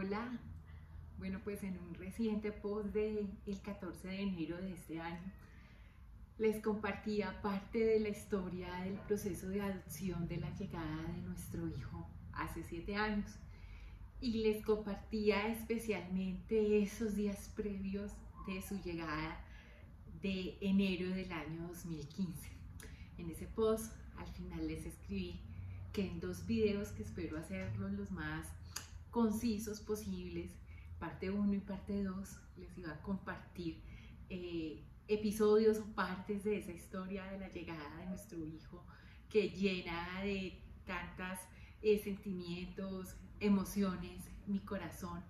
Hola, bueno pues en un reciente post del 14 de enero de este año les compartía parte de la historia del proceso de adopción de la llegada de nuestro hijo hace siete años y les compartía especialmente esos días previos de su llegada de enero del año 2015. En ese post al final les escribí que en dos videos que espero hacerlos los más concisos posibles, parte 1 y parte 2, les iba a compartir eh, episodios o partes de esa historia de la llegada de nuestro hijo que llena de tantas eh, sentimientos, emociones, mi corazón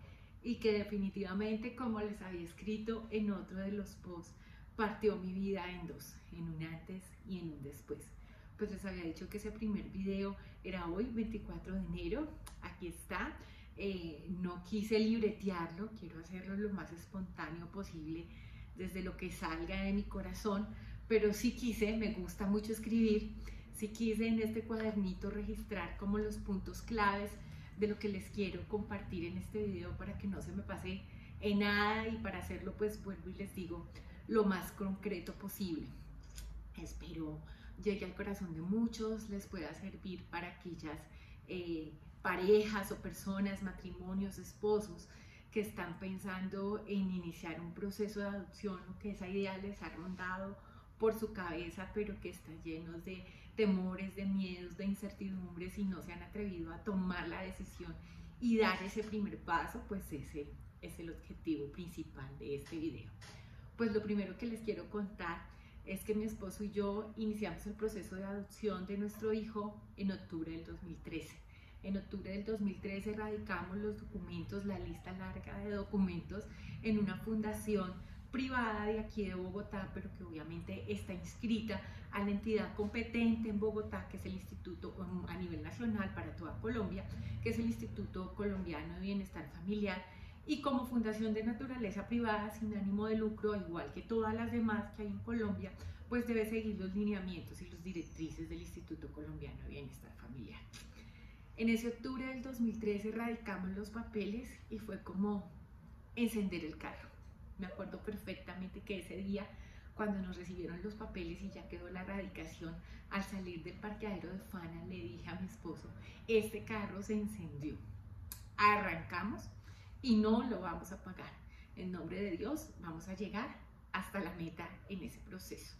y que definitivamente, como les había escrito en otro de los posts, partió mi vida en dos, en un antes y en un después pues les había dicho que ese primer video era hoy, 24 de enero, aquí está. Eh, no quise libretearlo, quiero hacerlo lo más espontáneo posible desde lo que salga de mi corazón, pero sí quise, me gusta mucho escribir, sí quise en este cuadernito registrar como los puntos claves de lo que les quiero compartir en este video para que no se me pase en nada y para hacerlo pues vuelvo y les digo lo más concreto posible. Espero llegue al corazón de muchos, les pueda servir para aquellas eh, parejas o personas, matrimonios, esposos que están pensando en iniciar un proceso de adopción o que esa idea les ha rondado por su cabeza, pero que está llenos de temores, de miedos, de incertidumbres y no se han atrevido a tomar la decisión y dar ese primer paso, pues ese es el objetivo principal de este video. Pues lo primero que les quiero contar es que mi esposo y yo iniciamos el proceso de adopción de nuestro hijo en octubre del 2013. En octubre del 2013 radicamos los documentos, la lista larga de documentos en una fundación privada de aquí de Bogotá, pero que obviamente está inscrita a la entidad competente en Bogotá, que es el Instituto a nivel nacional para toda Colombia, que es el Instituto Colombiano de Bienestar Familiar, y como fundación de naturaleza privada sin ánimo de lucro, igual que todas las demás que hay en Colombia, pues debe seguir los lineamientos y los directrices del Instituto Colombiano de Bienestar Familiar. En ese octubre del 2013 radicamos los papeles y fue como encender el carro. Me acuerdo perfectamente que ese día, cuando nos recibieron los papeles y ya quedó la radicación, al salir del parqueadero de Fana, le dije a mi esposo, este carro se encendió. Arrancamos y no lo vamos a pagar. En nombre de Dios vamos a llegar hasta la meta en ese proceso.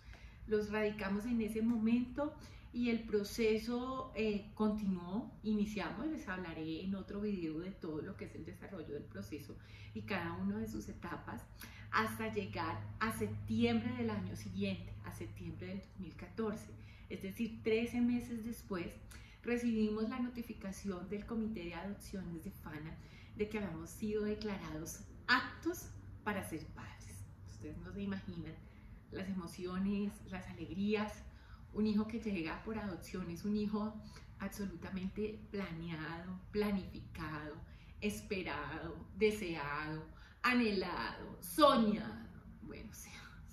Los radicamos en ese momento y el proceso eh, continuó, iniciamos, les hablaré en otro video de todo lo que es el desarrollo del proceso y cada una de sus etapas, hasta llegar a septiembre del año siguiente, a septiembre del 2014, es decir, 13 meses después, recibimos la notificación del Comité de Adopciones de FANA de que habíamos sido declarados aptos para ser padres. Ustedes no se imaginan las emociones, las alegrías. Un hijo que llega por adopción es un hijo absolutamente planeado, planificado, esperado, deseado, anhelado, soñado. Bueno,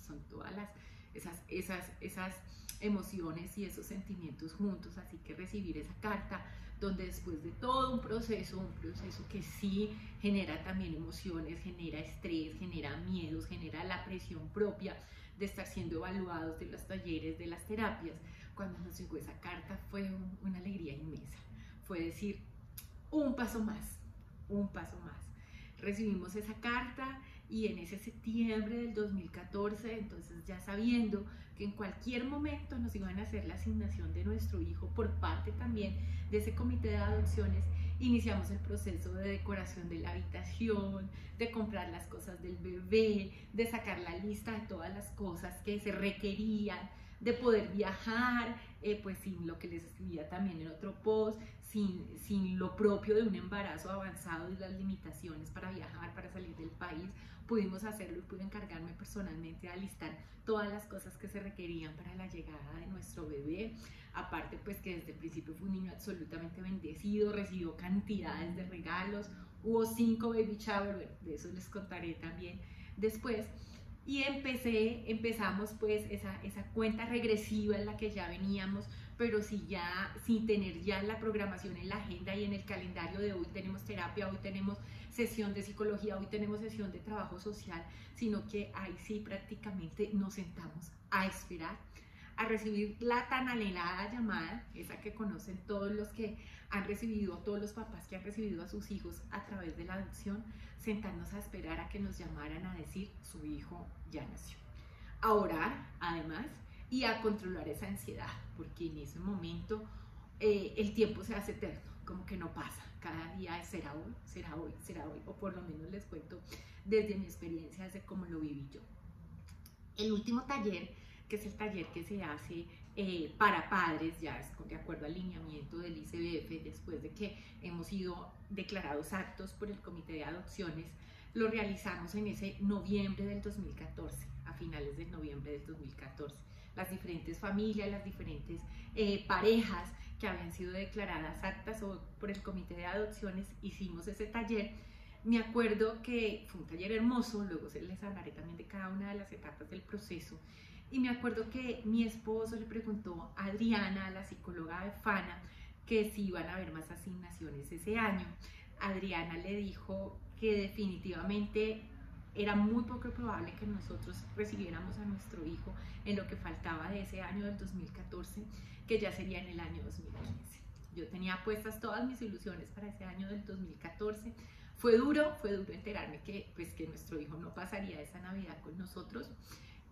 son todas las, esas, esas, esas emociones y esos sentimientos juntos, así que recibir esa carta donde después de todo un proceso, un proceso que sí genera también emociones, genera estrés, genera miedos, genera la presión propia de estar siendo evaluados de los talleres, de las terapias, cuando nos llegó esa carta fue una alegría inmensa, fue decir, un paso más, un paso más. Recibimos esa carta y en ese septiembre del 2014, entonces ya sabiendo que en cualquier momento nos iban a hacer la asignación de nuestro hijo por parte también de ese comité de adopciones, iniciamos el proceso de decoración de la habitación, de comprar las cosas del bebé, de sacar la lista de todas las cosas que se requerían, de poder viajar, eh, pues sin lo que les escribía también en otro post, sin, sin lo propio de un embarazo avanzado y las limitaciones para viajar, para salir del país, pudimos hacerlo y pude encargarme personalmente a listar todas las cosas que se requerían para la llegada de nuestro bebé. Aparte, pues que desde el principio fue un niño absolutamente bendecido, recibió cantidades de regalos, hubo cinco baby shower, de eso les contaré también después. y empecé, empezamos pues esa, esa cuenta regresiva en la que ya veníamos, pero sí ya, sin tener ya la programación en la agenda y en el calendario de hoy tenemos terapia, hoy tenemos sesión de psicología, hoy tenemos sesión de trabajo social, sino que ahí sí prácticamente nos sentamos a esperar a recibir la tan anhelada llamada, esa que conocen todos los que han recibido, todos los papás que han recibido a sus hijos a través de la adopción, sentarnos a esperar a que nos llamaran a decir su hijo ya nació. A orar, además, y a controlar esa ansiedad, porque en ese momento eh, el tiempo se hace eterno, como que no pasa. Cada día será hoy, será hoy, será hoy, o por lo menos les cuento desde mi experiencia, desde cómo lo viví yo. El último taller que es el taller que se hace eh, para padres, ya es de acuerdo al lineamiento del ICBF, después de que hemos sido declarados actos por el Comité de Adopciones, lo realizamos en ese noviembre del 2014, a finales de noviembre del 2014. Las diferentes familias, las diferentes eh, parejas que habían sido declaradas actas por el Comité de Adopciones, hicimos ese taller. Me acuerdo que fue un taller hermoso, luego les hablaré también de cada una de las etapas del proceso y me acuerdo que mi esposo le preguntó a Adriana, la psicóloga de Fana, que si iban a haber más asignaciones ese año. Adriana le dijo que definitivamente era muy poco probable que nosotros recibiéramos a nuestro hijo en lo que faltaba de ese año del 2014, que ya sería en el año 2015. Yo tenía puestas todas mis ilusiones para ese año del 2014. Fue duro, fue duro enterarme que, pues, que nuestro hijo no pasaría esa Navidad con nosotros.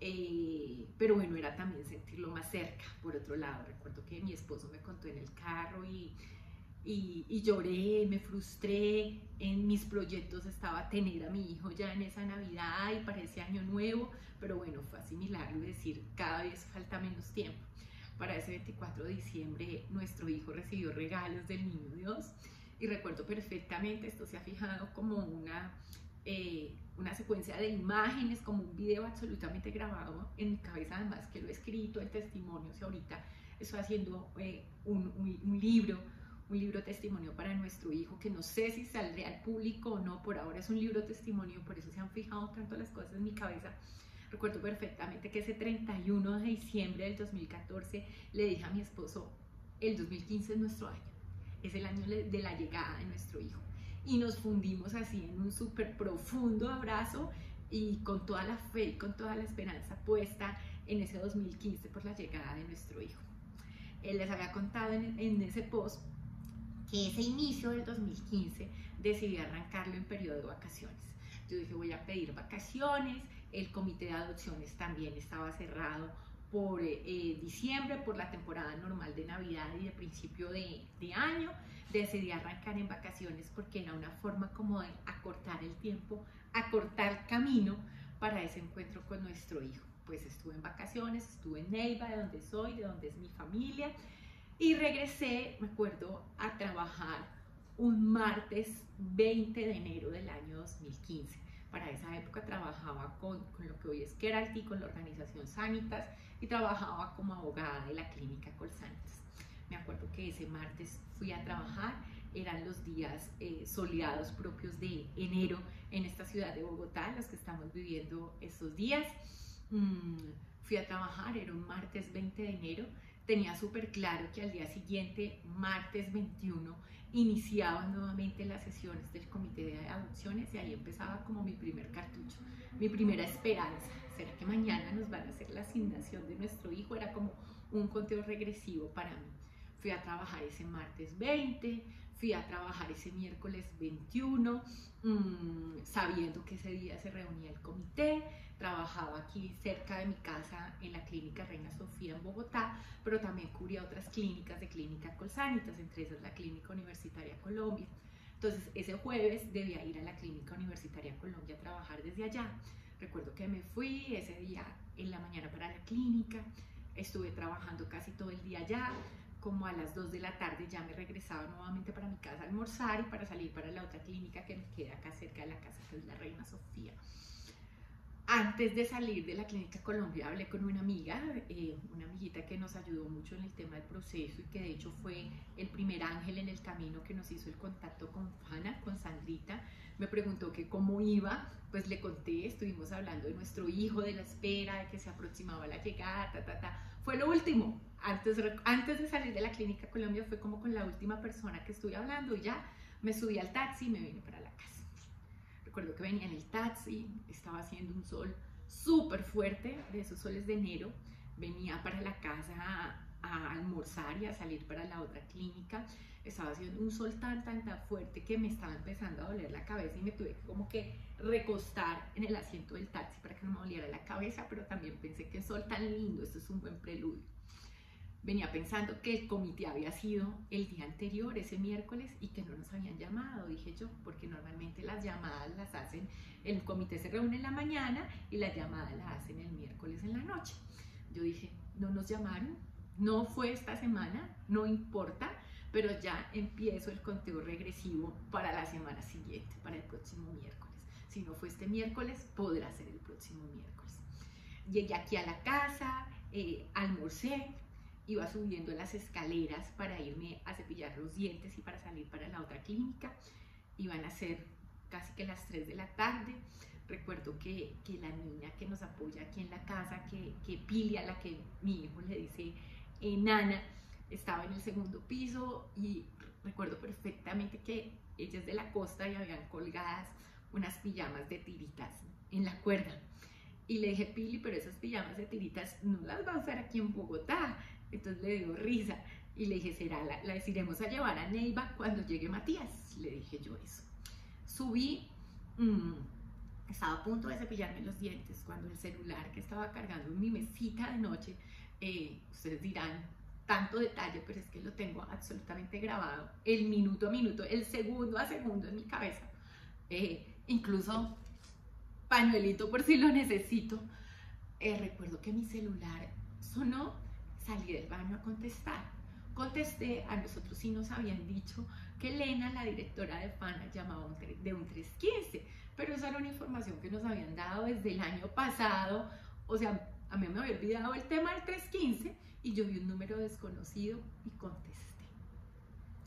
Eh, pero bueno, era también sentirlo más cerca. Por otro lado, recuerdo que mi esposo me contó en el carro y, y, lloré, me frustré. En mis proyectos estaba tener a mi hijo ya en esa Navidad y para ese año nuevo, pero bueno, fue asimilarlo y decir, cada vez falta menos tiempo. Para ese 24 de diciembre, nuestro hijo recibió regalos del Niño Dios y recuerdo perfectamente, esto se ha fijado como una eh, una secuencia de imágenes, como un video absolutamente grabado en mi cabeza, además que lo he escrito, el testimonio, o ahorita estoy haciendo eh, un, un, libro, un libro testimonio para nuestro hijo, que no sé si saldrá al público o no, por ahora es un libro testimonio, por eso se han fijado tanto las cosas en mi cabeza. Recuerdo perfectamente que ese 31 de diciembre del 2014 le dije a mi esposo, el 2015 es nuestro año, es el año de la llegada de nuestro hijo y nos fundimos así en un súper profundo abrazo y con toda la fe y con toda la esperanza puesta en ese 2015 por la llegada de nuestro hijo. Él les había contado en, en ese post que ese inicio del 2015 decidí arrancarlo en periodo de vacaciones. Yo dije voy a pedir vacaciones, el comité de adopciones también estaba cerrado por eh, eh, diciembre, por la temporada normal de Navidad y de principio de, de, año, decidí arrancar en vacaciones porque era una forma como de acortar el tiempo, acortar camino para ese encuentro con nuestro hijo. Pues estuve en vacaciones, estuve en Neiva, de donde soy, de donde es mi familia, y regresé, me acuerdo, a trabajar un martes 20 de enero del año 2015 para esa época trabajaba con, lo que hoy es Keralty, con la organización Sanitas y trabajaba como abogada de la clínica Colsanitas. Me acuerdo que ese martes fui a trabajar, eran los días eh, soleados propios de enero en esta ciudad de Bogotá, los que estamos viviendo estos días. Mm, fui a trabajar, era un martes 20 de enero, tenía súper claro que al día siguiente, martes 21, iniciaban nuevamente las sesiones del comité de adopciones y ahí empezaba como mi primer cartucho, mi primera esperanza. ¿Será que mañana nos van a hacer la asignación de nuestro hijo? Era como un conteo regresivo para mí. Fui a trabajar ese martes 20, fui a trabajar ese miércoles 21, mm, sabiendo que ese día se reunía el comité, trabajaba aquí cerca de mi casa en la clínica Reina Sofía en Bogotá, pero también cubría otras clínicas de clínica Colsanitas, entre esas la Clínica Universitaria Colombia. Entonces ese jueves debía ir a la Clínica Universitaria Colombia a trabajar desde allá. Recuerdo que me fui ese día en la mañana para la clínica, estuve trabajando casi todo el día allá, como a las 2 de la tarde ya me regresaba nuevamente para mi casa a almorzar y para salir para la otra clínica que me queda acá cerca de la casa, que es la Reina Sofía. antes de salir de la Clínica Colombia hablé con una amiga, eh, una amiguita que nos ayudó mucho en el tema del proceso y que de hecho fue el primer ángel en el camino que nos hizo el contacto con Fana, con Sandrita. Me preguntó que cómo iba, pues le conté, estuvimos hablando de nuestro hijo, de la espera, de que se aproximaba la llegada, ta, ta, ta. Fue lo último, antes, antes de salir de la Clínica Colombia fue como con la última persona que estuve hablando y ya me subí al taxi y me vine para la casa. Recuerdo que venía en el taxi, estaba haciendo un sol súper fuerte, de esos soles de enero, venía para la casa a, almorzar y a salir para la otra clínica, estaba haciendo un sol tan, tan, tan fuerte que me estaba empezando a doler la cabeza y me tuve como que recostar en el asiento del taxi para que no me doliera la cabeza, pero también pensé que sol tan lindo, esto es un buen preludio venía pensando que el comité había sido el día anterior, ese miércoles, y que no nos habían llamado, dije yo, porque normalmente las llamadas las hacen, el comité se reúne en la mañana y las llamadas las hacen el miércoles en la noche. Yo dije, no nos llamaron, no fue esta semana, no importa, pero ya empiezo el conteo regresivo para la semana siguiente, para el próximo miércoles. Si no fue este miércoles, podrá ser el próximo miércoles. Llegué aquí a la casa, eh, almorcé, iba subiendo las escaleras para irme a cepillar los dientes y para salir para la otra clínica. Iban a ser casi que las 3 de la tarde. Recuerdo que, que la niña que nos apoya aquí en la casa, que, que Pili, a la que mi hijo le dice eh, estaba en el segundo piso y recuerdo perfectamente que ella de la costa y habían colgadas unas pijamas de tiritas en la cuerda. Y le dije, Pili, pero esas pijamas de tiritas no las va a usar aquí en Bogotá. Entonces le dio risa y le dije, será, la, la iremos a llevar a Neiva cuando llegue Matías. Le dije yo eso. Subí, mm, estaba a punto de cepillarme los dientes cuando el celular que estaba cargando en mi mesita de noche, eh, ustedes dirán, tanto detalle, pero es que lo tengo absolutamente grabado, el minuto a minuto, el segundo a segundo en mi cabeza. Eh, incluso pañuelito por si lo necesito. Eh, recuerdo que mi celular sonó salí del baño a contestar. Contesté, a nosotros sí nos habían dicho que Elena, la directora de FANA, llamaba de un 315, pero esa era una información que nos habían dado desde el año pasado, o sea, a mí me había olvidado el tema del 315 y yo vi un número desconocido y contesté.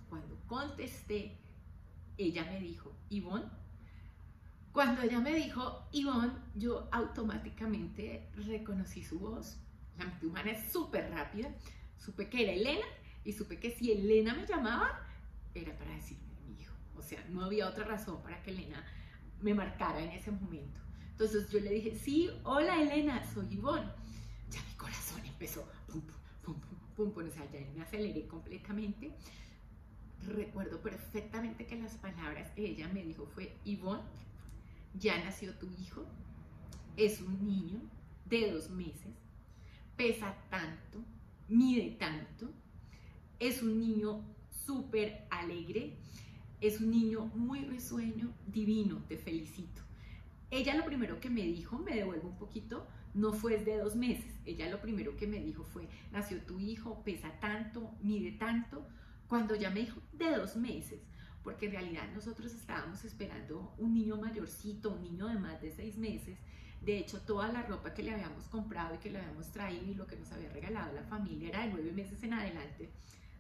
Cuando contesté, ella me dijo, Ivonne, cuando ella me dijo Ivonne, yo automáticamente reconocí su voz la mente humana es súper rápida. Supe que era Elena y supe que si Elena me llamaba, era para decirme mi hijo. O sea, no había otra razón para que Elena me marcara en ese momento. Entonces yo le dije, sí, hola Elena, soy Ivonne. Ya mi corazón empezó, pum, pum, o sea, ya me aceleré completamente. Recuerdo perfectamente que las palabras que ella me dijo fue, Ivonne, ya nació tu hijo, es un niño de dos meses, pesa tanto, mide tanto, es un niño súper alegre, es un niño muy risueño, divino, te felicito. Ella lo primero que me dijo, me devuelvo un poquito, no fue de dos meses. Ella lo primero que me dijo fue, nació tu hijo, pesa tanto, mide tanto. Cuando ya me dijo de dos meses, porque en realidad nosotros estábamos esperando un niño mayorcito, un niño de más de seis meses, de hecho, toda la ropa que le habíamos comprado y que le habíamos traído y lo que nos había regalado la familia era de nueve meses en adelante.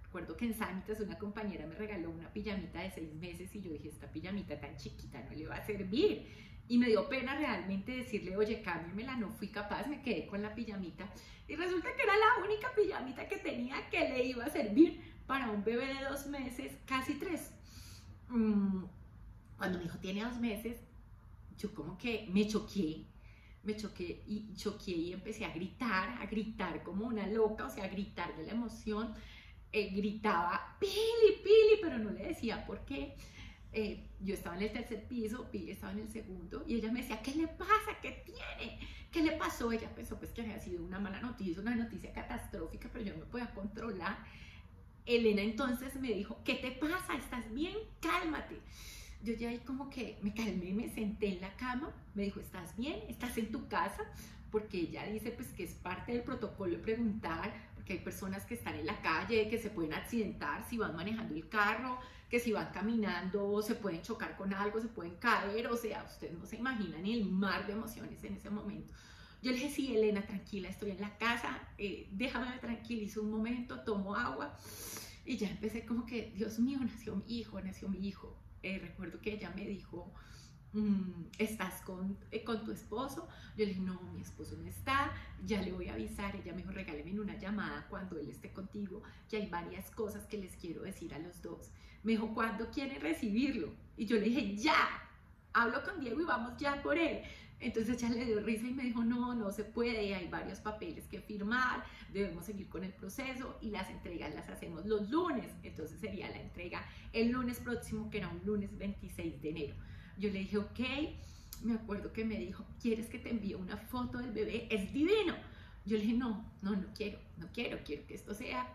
Recuerdo que en Sanitas una compañera me regaló una pijamita de seis meses y yo dije, esta pijamita tan chiquita no le va a servir. Y me dio pena realmente decirle, oye, cámbiamela, no fui capaz, me quedé con la pijamita. Y resulta que era la única pijamita que tenía que le iba a servir para un bebé de dos meses, casi tres. Mm, cuando mi hijo tiene dos meses, yo como que me choqué me choqué y choqué y empecé a gritar, a gritar como una loca, o sea, a gritar de la emoción. Eh, gritaba, Pili, Pili, pero no le decía por qué. Eh, yo estaba en el tercer piso, Pili estaba en el segundo, y ella me decía, ¿qué le pasa? ¿Qué tiene? ¿Qué le pasó? Ella pensó pues que había sido una mala noticia, una noticia catastrófica, pero yo no me podía controlar. Elena entonces me dijo, ¿qué te pasa? ¿Estás bien? Cálmate yo ya ahí como que me calmé, me senté en la cama, me dijo, ¿estás bien? ¿Estás en tu casa? Porque ella dice pues que es parte del protocolo preguntar, porque hay personas que están en la calle, que se pueden accidentar si van manejando el carro, que si van caminando se pueden chocar con algo, se pueden caer, o sea, ustedes no se imaginan el mar de emociones en ese momento. Yo le dije, sí, Elena, tranquila, estoy en la casa, eh, déjame tranquilizo un momento, tomo agua. Y ya empecé como que, Dios mío, nació mi hijo, nació mi hijo. Eh, recuerdo que ella me dijo, ¿estás con, eh, con tu esposo? Yo le dije, no, mi esposo no está, ya le voy a avisar. Ella me dijo, regáleme una llamada cuando él esté contigo, que hay varias cosas que les quiero decir a los dos. Me dijo, ¿cuándo quieren recibirlo? Y yo le dije, ya, hablo con Diego y vamos ya por él. Entonces ella le dio risa y me dijo, no, no se puede, hay varios papeles que firmar, debemos seguir con el proceso y las entregas las hacemos los lunes. Entonces sería la entrega el lunes próximo, que era un lunes 26 de enero. Yo le dije, ok, me acuerdo que me dijo, ¿quieres que te envíe una foto del bebé? Es divino. Yo le dije, no, no, no quiero, no quiero, quiero que esto sea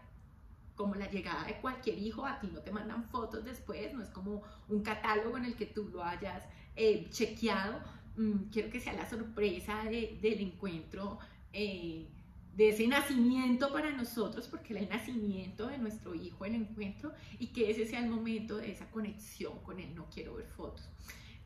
como la llegada de cualquier hijo, a ti no te mandan fotos después, no es como un catálogo en el que tú lo hayas eh, chequeado, Mm, quiero que sea la sorpresa del encuentro, eh, de ese nacimiento para nosotros, porque el nacimiento de nuestro hijo, el encuentro, y que ese sea el momento de esa conexión con él, no quiero ver fotos.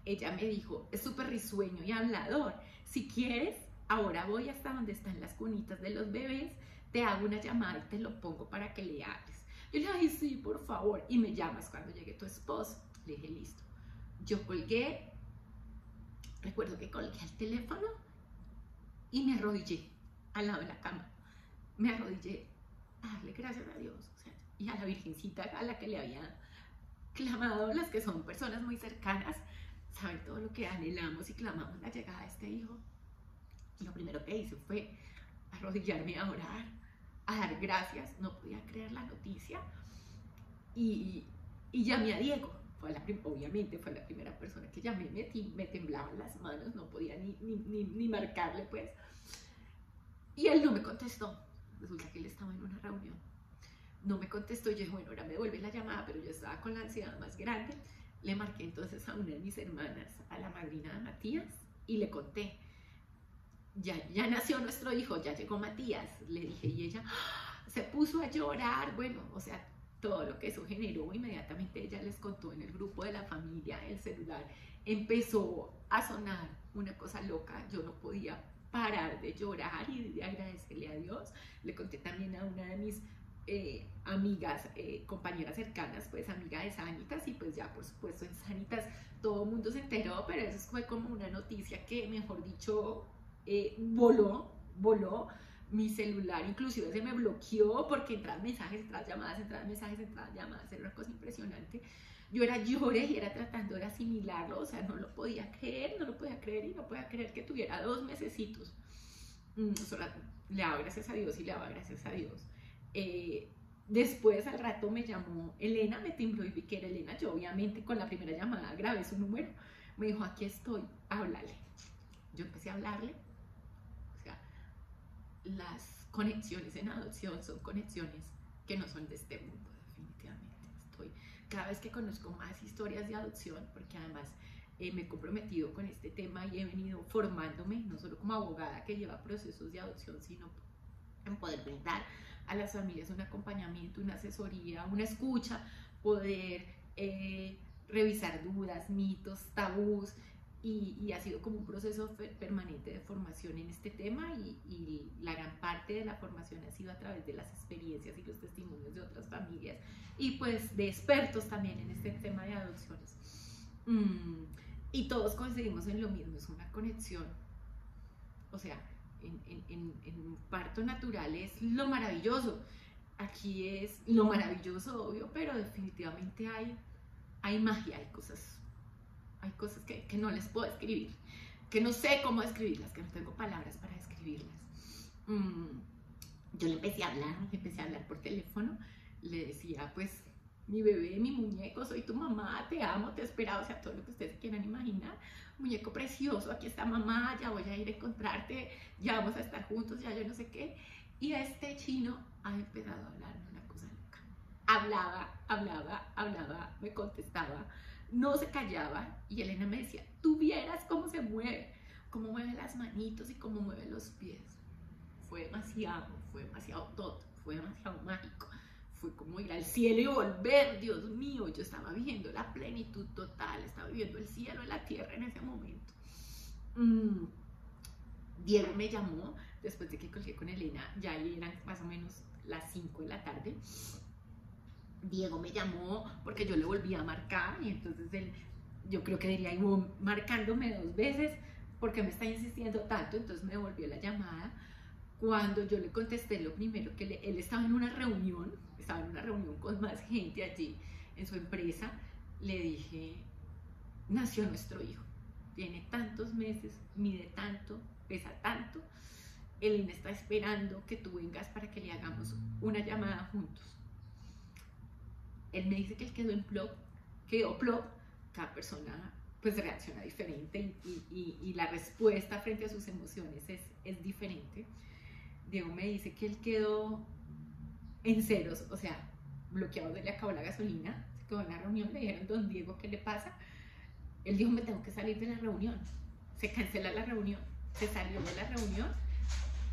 Ella me dijo, es súper risueño y hablador, si quieres, ahora voy hasta donde están las cunitas de los bebés, te hago una llamada y te lo pongo para que le hables. Yo le dije, sí, por favor, y me llamas cuando llegue tu esposo. Le dije, listo. Yo colgué, Recuerdo que colgué el teléfono y me arrodillé al lado de la cama. Me arrodillé a darle gracias a Dios y a la Virgencita a la que le había clamado, las que son personas muy cercanas, saben todo lo que anhelamos y clamamos la llegada de este hijo. Lo primero que hice fue arrodillarme a orar, a dar gracias. No podía creer la noticia. Y, llamé a Diego obviamente fue la primera persona que llamé, me, me temblaban las manos, no podía ni, ni, ni, marcarle pues. Y él no me contestó, resulta que él estaba en una reunión. No me contestó, yo dije, bueno, ahora me devuelve la llamada, pero yo estaba con la ansiedad más grande. Le marqué entonces a una de mis hermanas, a la madrina de Matías, y le conté, ya, ya nació nuestro hijo, ya llegó Matías, le dije, y ella ¡ah! se puso a llorar, bueno, o sea, todo lo que eso generó, inmediatamente ella les contó en el grupo de la familia, el celular empezó a sonar una cosa loca, yo no podía parar de llorar y de agradecerle a Dios. Le conté también a una de mis eh, amigas, eh, compañeras cercanas, pues amiga de Sanitas y pues ya por supuesto en Sanitas todo el mundo se enteró, pero eso fue como una noticia que mejor dicho eh, voló, voló mi celular inclusive se me bloqueó porque entraban mensajes, entraban llamadas, entraban mensajes, entraban llamadas, era una cosa impresionante. Yo era lloré y era tratando de asimilarlo, o sea, no lo podía creer, no lo podía creer y no podía creer que tuviera dos mesecitos. Mm, le daba gracias a Dios y le daba gracias a Dios. Eh, después al rato me llamó Elena, me timbró y vi que era Elena. Yo obviamente con la primera llamada grabé su número. Me dijo, aquí estoy, háblale. Yo empecé a hablarle las conexiones en adopción son conexiones que no son de este mundo, definitivamente. Estoy, cada vez que conozco más historias de adopción, porque además eh, me he comprometido con este tema y he venido formándome, no solo como abogada que lleva procesos de adopción, sino en poder brindar a las familias un acompañamiento, una asesoría, una escucha, poder eh, revisar dudas, mitos, tabús, y, ha sido como un proceso permanente de formación en este tema y, la gran parte de la formación ha sido a través de las experiencias y los testimonios de otras familias y pues de expertos también en este tema de adopciones. Mm, y todos coincidimos en lo mismo, es una conexión. O sea, en, en, en, parto natural es lo maravilloso. Aquí es lo maravilloso, obvio, pero definitivamente hay, hay magia, hay cosas hay cosas que, que, no les puedo escribir, que no sé cómo escribirlas, que no tengo palabras para escribirlas. Mm, yo le empecé a hablar, le empecé a hablar por teléfono, le decía, pues, mi bebé, mi muñeco, soy tu mamá, te amo, te he esperado, o sea, todo lo que ustedes quieran imaginar. Muñeco precioso, aquí está mamá, ya voy a ir a encontrarte, ya vamos a estar juntos, ya yo no sé qué. Y este chino ha empezado a hablar una cosa loca. Hablaba, hablaba, hablaba, me contestaba no se callaba y Elena me decía, tú vieras cómo se mueve, cómo mueve las manitos y cómo mueve los pies. Fue demasiado, fue demasiado todo, fue demasiado mágico. Fue como ir al cielo y volver, Dios mío, yo estaba viviendo la plenitud total, estaba viviendo el cielo y la tierra en ese momento. Mm, Diego me llamó después de que colgué con Elena, ya eran más o menos las 5 de la tarde. Diego me llamó porque yo le volví a marcar y entonces él, yo creo que diría, marcándome dos veces porque me está insistiendo tanto, entonces me volvió la llamada. Cuando yo le contesté lo primero que él estaba en una reunión, estaba en una reunión con más gente allí en su empresa, le dije, nació nuestro hijo, tiene tantos meses, mide tanto, pesa tanto, Elena está esperando que tú vengas para que le hagamos una llamada juntos. Él me dice que él quedó en plop, quedó plop, cada persona pues reacciona diferente y, la respuesta frente a sus emociones es, es diferente. Diego me dice que él quedó en ceros, o sea, bloqueado, le acabó la gasolina, se quedó en la reunión, le dijeron, don Diego, ¿qué le pasa? Él dijo, me tengo que salir de la reunión, se cancela la reunión, se salió de la reunión,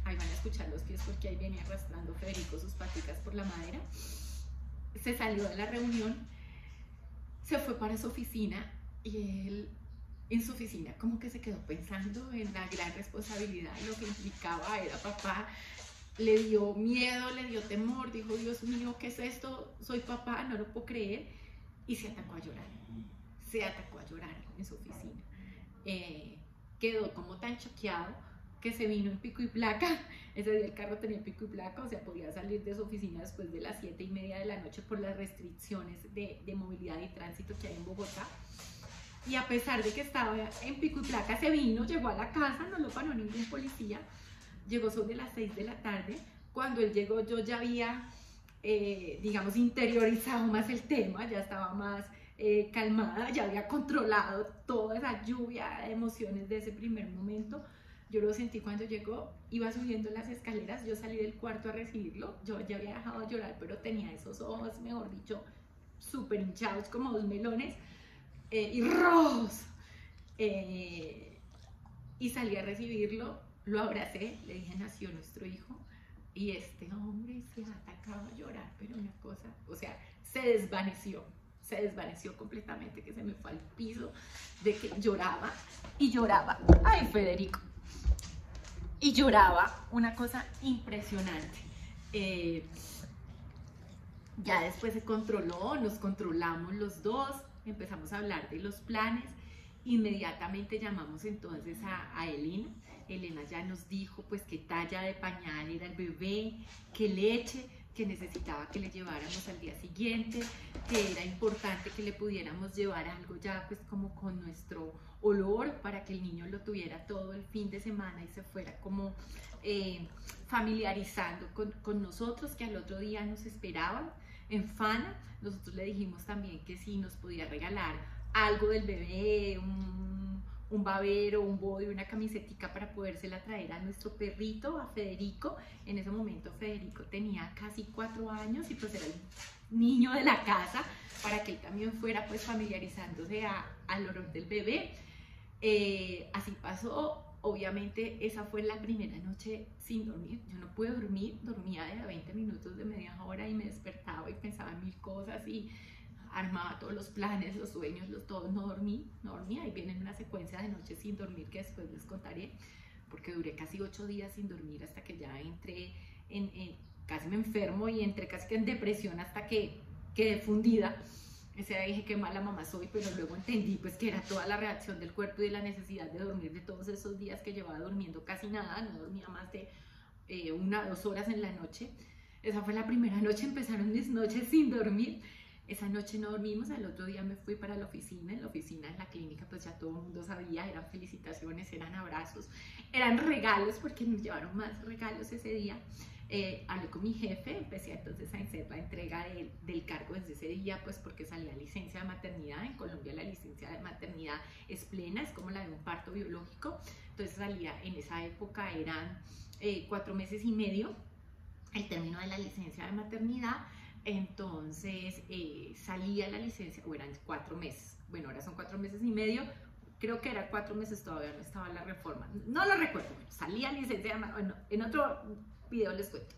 ahí van a escuchar los pies porque ahí viene arrastrando Federico sus patitas por la madera, se salió de la reunión, se fue para su oficina y él en su oficina como que se quedó pensando en la gran responsabilidad, lo que implicaba, era papá, le dio miedo, le dio temor, dijo, Dios mío, ¿qué es esto? Soy papá, no lo puedo creer, y se atacó a llorar, se atacó a llorar en su oficina. Eh, quedó como tan choqueado que se vino en pico y placa. Ese día el carro tenía pico y placa, o sea, podía salir de su oficina después de las siete y media de la noche por las restricciones de, de movilidad y tránsito que hay en Bogotá. Y a pesar de que estaba en pico se vino, llegó a la casa, no lo paró ningún policía. Llegó sobre las 6 de la tarde. Cuando él llegó, yo ya había, eh, digamos, interiorizado más el tema, ya estaba más eh, calmada, ya había controlado toda esa lluvia de emociones de ese primer momento. Yo lo sentí cuando llegó, iba subiendo las escaleras, yo salí del cuarto a recibirlo, yo ya había dejado de llorar, pero tenía esos ojos, mejor dicho, súper hinchados como dos melones eh, y. Eh, y salí a recibirlo, lo abracé, le dije, nació nuestro hijo, y este hombre se atacaba a llorar, pero una cosa, o sea, se desvaneció, se desvaneció completamente, que se me fue al piso, de que lloraba y lloraba. Ay, Federico, y lloraba, una cosa impresionante. Eh, ya después se controló, nos controlamos los dos, empezamos a hablar de los planes, inmediatamente llamamos entonces a, Elena. Elena ya nos dijo pues qué talla de pañal era el bebé, qué leche, que necesitaba que le lleváramos al día siguiente, que era importante que le pudiéramos llevar algo ya pues como con nuestro olor para que el niño lo tuviera todo el fin de semana y se fuera como eh, familiarizando con, con, nosotros, que al otro día nos esperaban en Fana. Nosotros le dijimos también que si nos podía regalar algo del bebé, un, un babero, un body, una camisetica para podérsela traer a nuestro perrito, a Federico. En ese momento Federico tenía casi cuatro años y pues era el niño de la casa para que él también fuera pues familiarizándose a, al olor del bebé. Eh, así pasó, obviamente esa fue la primera noche sin dormir, yo no pude dormir, dormía de 20 minutos, de media hora y me despertaba y pensaba en mil cosas y armaba todos los planes, los sueños, los todos, no dormí, no dormía y viene una secuencia de noches sin dormir que después les contaré, porque duré casi ocho días sin dormir hasta que ya entré en, casi me enfermo y entré casi que en depresión hasta que quedé fundida ese día dije qué mala mamá soy, pero luego entendí pues que era toda la reacción del cuerpo y de la necesidad de dormir de todos esos días que llevaba durmiendo casi nada, no dormía más de eh, una o dos horas en la noche. Esa fue la primera noche, empezaron mis noches sin dormir. Esa noche no dormimos, al otro día me fui para la oficina, en la oficina, en la clínica, pues ya todo el mundo sabía, eran felicitaciones, eran abrazos, eran regalos, porque nos llevaron más regalos ese día. Eh, hablé con mi jefe, empecé entonces a hacer la entrega del cargo desde ese día, pues porque salía licencia de maternidad. En Colombia la licencia de maternidad es plena, es como la de un parto biológico. Entonces salía, en esa época eran eh, cuatro meses y medio el término de la licencia de maternidad. Entonces eh, salía la licencia, o eran cuatro meses, bueno, ahora son cuatro meses y medio, creo que era cuatro meses todavía, no estaba la reforma, no lo recuerdo, salía licencia, bueno, en otro video les cuento.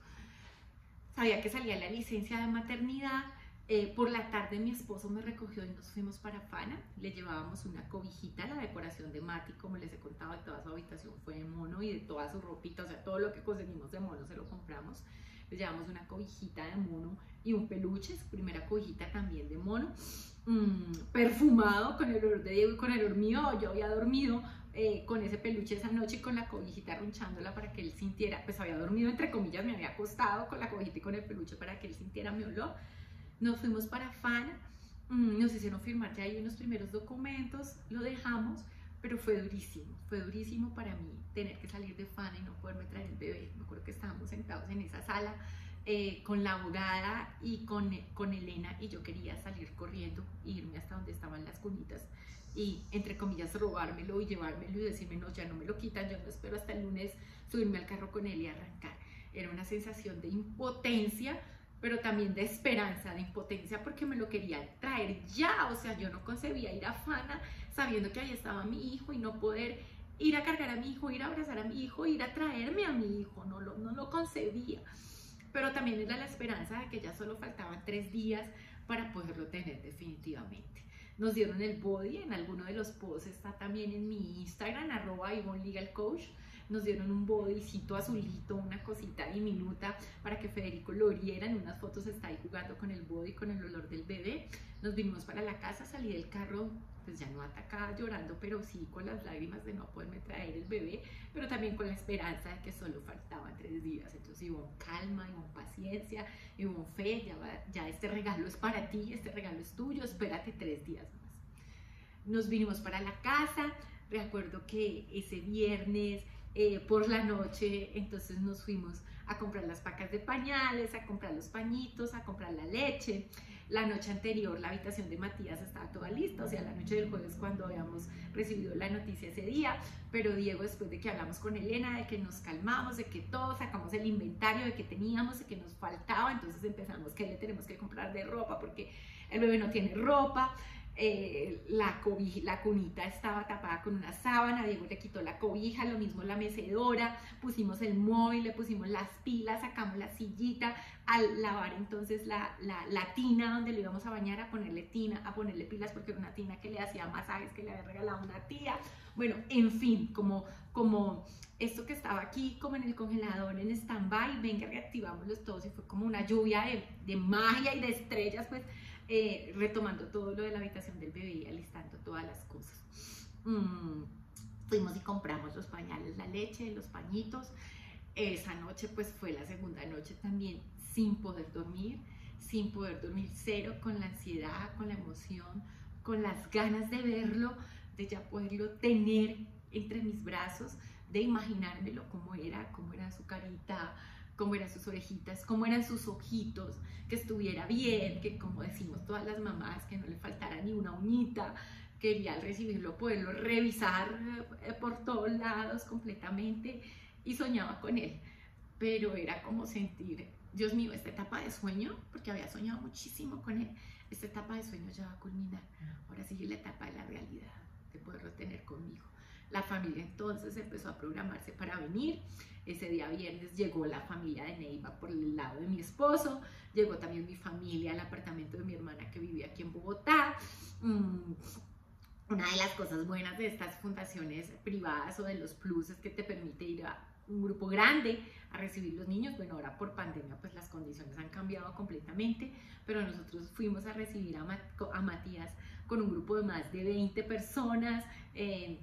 sabía que salía la licencia de maternidad. Eh, por la tarde mi esposo me recogió y nos fuimos para Fana. Le llevábamos una cobijita, la decoración de Mati, como les he contado, toda su habitación fue de mono y de toda su ropita, o sea, todo lo que conseguimos de mono se lo compramos. Le llevamos una cobijita de mono y un peluche, su primera cobijita también de mono, mm, perfumado con el olor de Diego y con el olor mío. Yo había dormido eh, con ese peluche esa noche con la cobijita ronchándola para que él sintiera, pues había dormido entre comillas, me había acostado con la cobijita y con el peluche para que él sintiera mi olor. Nos fuimos para FAN, mm, nos hicieron firmar ya ahí unos primeros documentos, lo dejamos, pero fue durísimo, fue durísimo para mí tener que salir de FAN y no poderme traer el bebé. Me acuerdo que estábamos sentados en esa sala eh, con la abogada y con, con Elena y yo quería salir corriendo e irme hasta donde estaban las cunitas y, entre comillas, robármelo y llevármelo y decirme, no, ya no me lo quitan, yo no espero hasta el lunes subirme al carro con él y arrancar. Era una sensación de impotencia, pero también de esperanza, de impotencia, porque me lo quería traer ya, o sea, yo no concebía ir a Fana sabiendo que ahí estaba mi hijo y no poder ir a cargar a mi hijo, ir a abrazar a mi hijo, ir a traerme a mi hijo, no lo, no lo concebía. Pero también era la esperanza de que ya solo faltaban tres días para poderlo tener definitivamente nos dieron el body, en alguno de los posts está también en mi Instagram, arroba Legal Coach, nos dieron un bodycito azulito, una cosita diminuta para que Federico lo oliera, en unas fotos está ahí jugando con el body, con el olor del bebé, nos vinimos para la casa, salí del carro pues ya no atacada llorando, pero sí con las lágrimas de no poderme traer el bebé, pero también con la esperanza de que solo faltaban tres días. Entonces hubo calma, hubo paciencia, hubo fe, ya, ya este regalo es para ti, este regalo es tuyo, espérate tres días más. Nos vinimos para la casa, recuerdo que ese viernes eh, por la noche, entonces nos fuimos a comprar las pacas de pañales, a comprar los pañitos, a comprar la leche. La noche anterior la habitación de Matías estaba toda lista, o sea, la noche del jueves cuando habíamos recibido la noticia ese día, pero Diego después de que hablamos con Elena, de que nos calmamos, de que todos sacamos el inventario de que teníamos, de que nos faltaba, entonces empezamos que le tenemos que comprar de ropa porque el bebé no tiene ropa, eh, la, la cunita estaba tapada con una sábana, Diego le quitó la cobija, lo mismo la mecedora, pusimos el móvil, le pusimos las pilas, sacamos la sillita, al lavar entonces la, la, tina donde le íbamos a bañar, a ponerle tina, a ponerle pilas porque era una tina que le hacía masajes que le había regalado una tía, bueno, en fin, como, como esto que estaba aquí como en el congelador en stand-by, venga, reactivámoslos todos y fue como una lluvia de, de magia y de estrellas, pues eh, retomando todo lo de la habitación del bebé y alistando todas las cosas. Mm, fuimos y compramos los pañales, la leche, los pañitos. Esa noche pues fue la segunda noche también sin poder dormir, sin poder dormir cero, con la ansiedad, con la emoción, con las ganas de verlo, de ya poderlo tener entre mis brazos, de imaginármelo cómo era, cómo era su carita, cómo eran sus orejitas, cómo eran sus ojitos, que estuviera bien, que como decimos todas las mamás, que no le faltara ni una uñita, quería al recibirlo poderlo revisar eh, por todos lados completamente y soñaba con él. Pero era como sentir, Dios mío, esta etapa de sueño, porque había soñado muchísimo con él, esta etapa de sueño ya va a culminar. Ahora sigue la etapa de la realidad, de poderlo tener conmigo. La familia entonces empezó a programarse para venir. Ese día viernes llegó la familia de Neiva por el lado de mi esposo, llegó también mi familia al apartamento de mi hermana que vivía aquí en Bogotá. Mm, una de las cosas buenas de estas fundaciones privadas o de los plus es que te permite ir a un grupo grande a recibir los niños. Bueno, ahora por pandemia pues las condiciones han cambiado completamente, pero nosotros fuimos a recibir a, Matías con un grupo de más de 20 personas. Eh,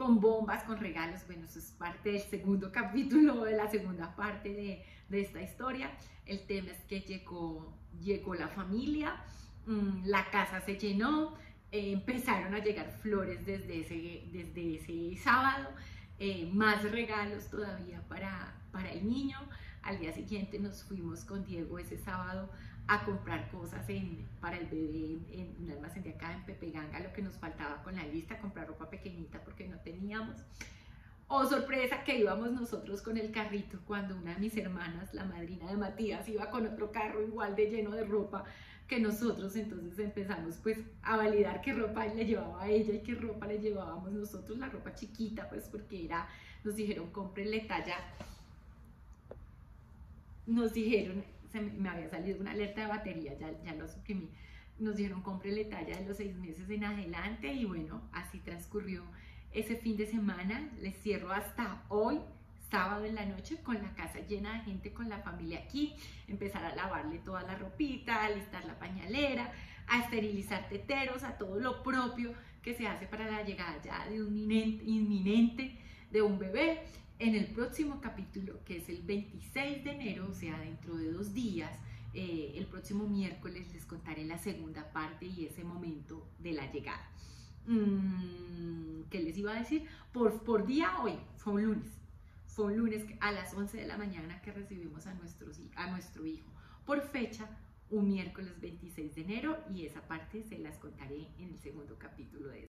con bombas, con regalos. Bueno, eso es parte del segundo capítulo, de la segunda parte de, de esta historia. El tema es que llegó, llegó la familia, mm, la casa se llenó, eh, empezaron a llegar flores desde ese, desde ese sábado, eh, más regalos todavía para, para el niño. Al día siguiente nos fuimos con Diego ese sábado a comprar cosas en, para el bebé en, un almacén de acá en Pepe Ganga, lo que nos faltaba con la lista, comprar ropa pequeñita porque no teníamos. Oh, sorpresa que íbamos nosotros con el carrito cuando una de mis hermanas, la madrina de Matías, iba con otro carro igual de lleno de ropa que nosotros, entonces empezamos pues a validar qué ropa le llevaba a ella y qué ropa le llevábamos nosotros, la ropa chiquita pues porque era, nos dijeron cómprenle talla, nos dijeron me había salido una alerta de batería, ya, ya lo suprimí. Nos dieron cómprele talla de los seis meses en adelante y bueno, así transcurrió ese fin de semana. Les cierro hasta hoy sábado en la noche con la casa llena de gente, con la familia aquí, empezar a lavarle toda la ropita, a alistar la pañalera, a esterilizar teteros, a todo lo propio que se hace para la llegada ya de un inminente de un bebé. En el próximo capítulo, que es el 26 de enero, o sea, dentro de dos días, eh, el próximo miércoles les contaré la segunda parte y ese momento de la llegada. Mm, ¿Qué les iba a decir? Por, día hoy, fue un lunes fue un lunes a las 11 de la mañana que recibimos a, a nuestro hijo. Por fecha, un miércoles 26 de enero y esa parte se las contaré en el segundo capítulo de